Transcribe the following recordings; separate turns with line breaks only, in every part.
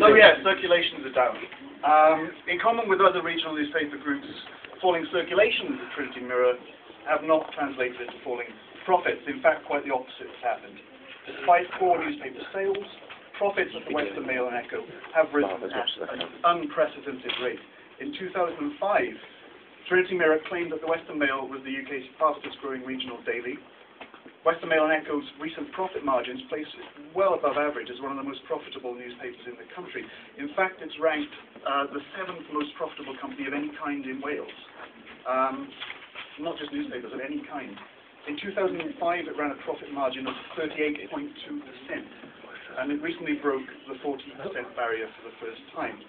so yeah, circulations are down. Um, in common with other regional newspaper groups, falling circulations at Trinity Mirror have not translated into falling profits. In fact, quite the opposite has happened. Despite poor newspaper sales, profits at the Western Mail and Echo have risen at an unprecedented rate. In 2005, Trinity Mirror claimed that the Western Mail was the UK's fastest growing regional daily. Western Mail and Echo's recent profit margins place it well above average as one of the most profitable newspapers in the country. In fact, it's ranked uh, the seventh most profitable company of any kind in Wales. Um, not just newspapers, of any kind. In 2005, it ran a profit margin of 38.2%, and it recently broke the 40% barrier for the first time.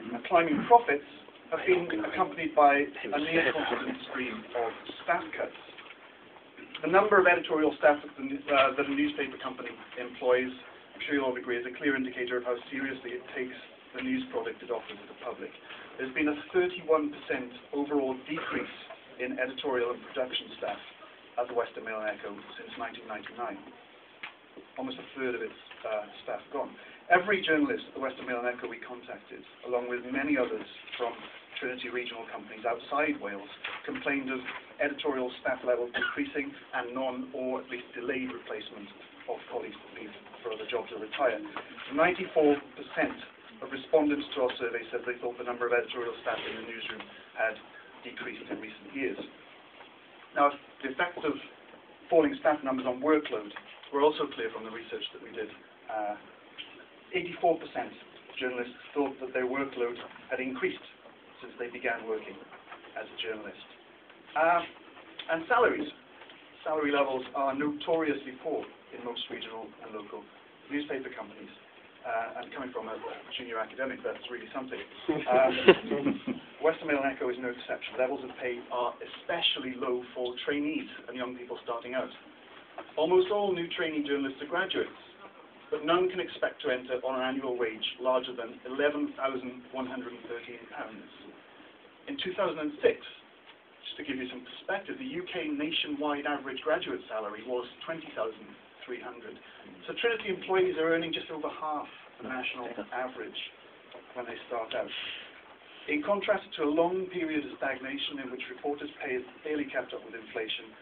And climbing profits have been accompanied by a near constant stream of staff cuts. The number of editorial staff that, the, uh, that a newspaper company employs, I'm sure you'll all agree, is a clear indicator of how seriously it takes the news product it offers to the public. There's been a 31% overall decrease in editorial and production staff at the Western Mail and Echo since 1999. Almost a third of its uh, staff gone. Every journalist at the Western Mail and Echo we contacted, along with many others from Trinity regional companies outside Wales, complained of editorial staff levels decreasing and non or at least delayed replacement of colleagues that leave for other jobs or retire. 94% of respondents to our survey said they thought the number of editorial staff in the newsroom had decreased in recent years. Now, the effects of falling staff numbers on workload were also clear from the research that we did. Uh, 84% of journalists thought that their workload had increased since they began working as a journalist. Uh, and salaries. Salary levels are notoriously poor in most regional and local newspaper companies. Uh, and coming from a junior academic, that's really something. Um, Western Mail and Echo is no exception. Levels of pay are especially low for trainees and young people starting out. Almost all new trainee journalists are graduates, but none can expect to enter on an annual wage larger than £11,113. In 2006, just to give you some perspective, the UK nationwide average graduate salary was 20,300. So Trinity employees are earning just over half the national average when they start out. In contrast to a long period of stagnation in which reporters' pay has barely kept up with inflation,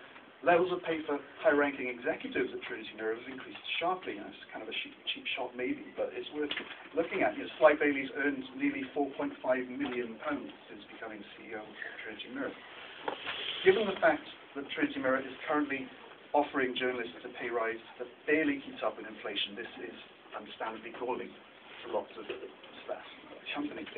Levels of pay for high-ranking executives at Trinity Mirror has increased sharply. Now, it's kind of a cheap, cheap shot maybe, but it's worth looking at. You know, Sly Bailey's earned nearly 4.5 million pounds since becoming CEO of Trinity Mirror. Given the fact that Trinity Mirror is currently offering journalists a pay rise that barely keeps up with inflation, this is understandably galling to lots of staff company.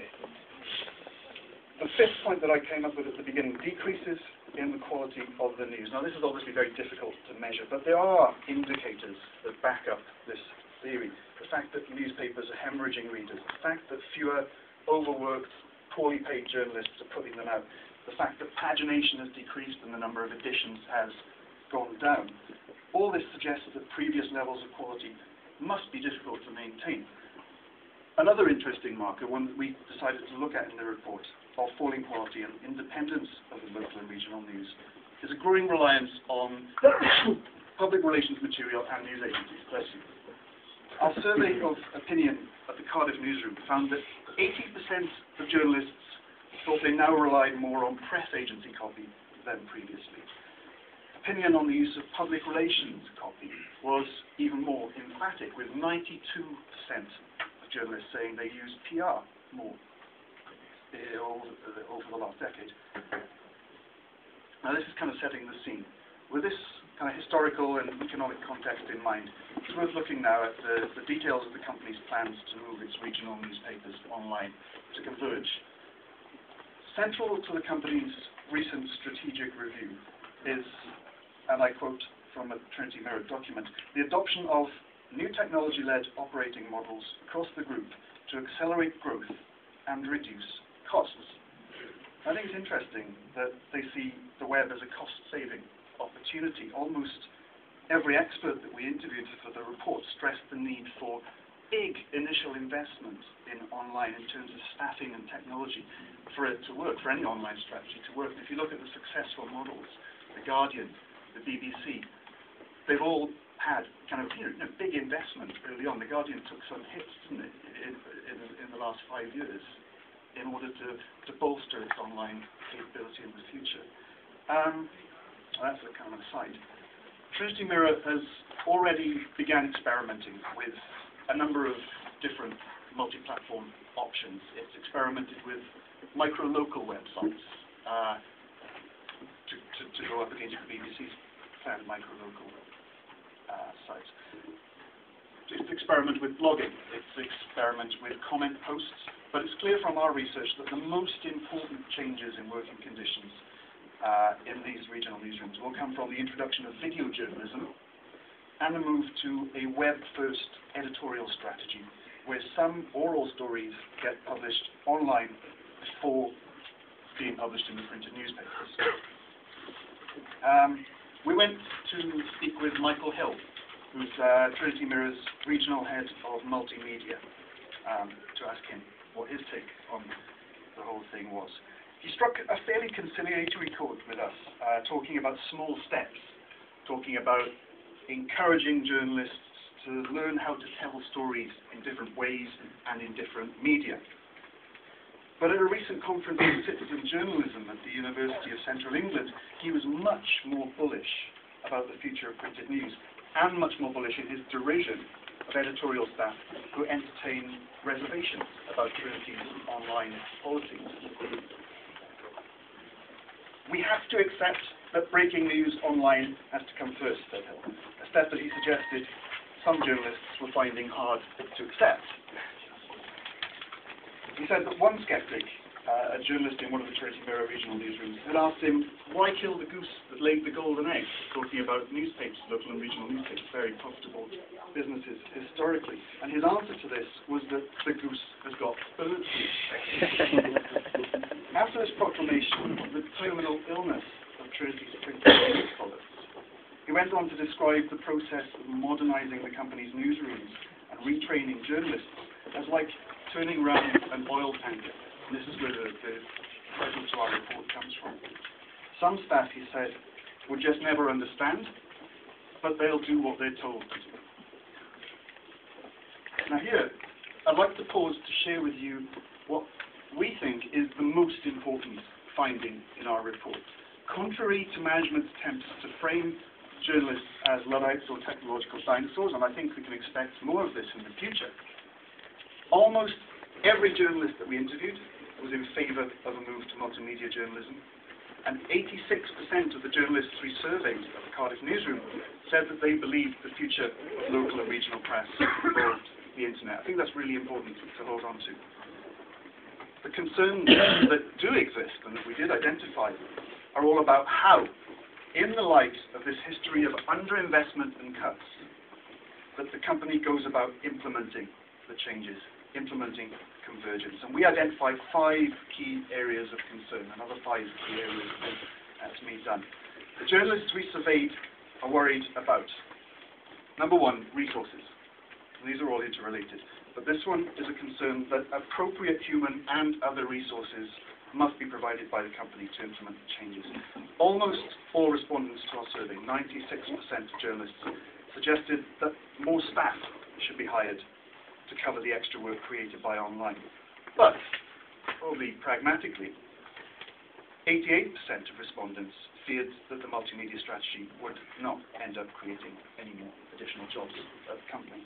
The fifth point that I came up with at the beginning, decreases in the quality of the news. Now, this is obviously very difficult to measure, but there are indicators that back up this theory. The fact that newspapers are hemorrhaging readers, the fact that fewer overworked, poorly paid journalists are putting them out, the fact that pagination has decreased and the number of editions has gone down. All this suggests that previous levels of quality must be difficult to maintain. Another interesting marker, one that we decided to look at in the report, of falling quality and independence of the local and regional news is a growing reliance on public relations material and news agencies. Our survey of opinion at the Cardiff newsroom found that 80% of journalists thought they now relied more on press agency copy than previously. Opinion on the use of public relations copy was even more emphatic, with 92% of journalists saying they use PR more over, the last decade. Now this is kind of setting the scene. With this kind of historical and economic context in mind, it's worth looking now at the, the details of the company's plans to move its regional newspapers online to converge. Central to the company's recent strategic review is, and I quote from a Trinity Mirror document, the adoption of new technology-led operating models across the group to accelerate growth and reduce costs. I think it's interesting that they see the web as a cost-saving opportunity. Almost every expert that we interviewed for the report stressed the need for big initial investment in online in terms of staffing and technology for it to work, for any online strategy to work. And if you look at the successful models, The Guardian, the BBC, they've all had kind of you know, big investment early on. The Guardian took some hits, didn't it, in, in, in the last five years in order to, to bolster its online capability in the future. Um, that's a kind of aside. Trinity Mirror has already began experimenting with a number of different multi-platform options. It's experimented with micro-local websites uh, to, to, to, go up against the BBC's planned micro-local uh, sites. It's experimented with blogging. It's experimented with comment posts. But it's clear from our research that the most important changes in working conditions uh, in these regional newsrooms will come from the introduction of video journalism and the move to a web-first editorial strategy where some oral stories get published online before being published in the printed newspapers. Um, we went to speak with Michael Hill, who's uh, Trinity Mirror's regional head of multimedia, um, to ask him what his take on the whole thing was. He struck a fairly conciliatory chord with us, uh, talking about small steps, talking about encouraging journalists to learn how to tell stories in different ways and in different media. But at a recent conference on citizen journalism at the University of Central England, he was much more bullish about the future of printed news, and much more bullish in his derision of editorial staff who entertain reservations about Trinity's online policies. We have to accept that breaking news online has to come first, said Hill, a step that he suggested some journalists were finding hard to accept. He said that one skeptic Uh, a journalist in one of the Trinity Mirror regional newsrooms, had asked him, why kill the goose that laid the golden egg? Talking about newspapers, local and regional newspapers, very profitable businesses historically. And his answer to this was that the goose has got bird flu. After this proclamation the terminal illness of Trinity's news products, he went on to describe the process of modernizing the company's newsrooms and retraining journalists as like turning round an oil tanker this is where the, the title to our report comes from. Some staff, he said, would just never understand, but they'll do what they're told to do. Now here, I'd like to pause to share with you what we think is the most important finding in our report. Contrary to management's attempts to frame journalists as Luddites or technological dinosaurs, and I think we can expect more of this in the future, almost every journalist that we interviewed was in favour of a move to multimedia journalism, and 86% of the journalists we surveyed at the Cardiff newsroom said that they believed the future of local and regional press involved the internet. I think that's really important to hold on to. The concerns that do exist and that we did identify are all about how, in the light of this history of underinvestment and cuts, that the company goes about implementing the changes, implementing convergence. And we identified five key areas of concern, another five key areas that's me done. The journalists we surveyed are worried about, number one, resources. These are all interrelated. But this one is a concern that appropriate human and other resources must be provided by the company to implement the changes. Almost all respondents to our survey, 96% of journalists, suggested that more staff should be hired to cover the extra work created by online. But, probably pragmatically, 88% of respondents feared that the multimedia strategy would not end up creating any more additional jobs at the company.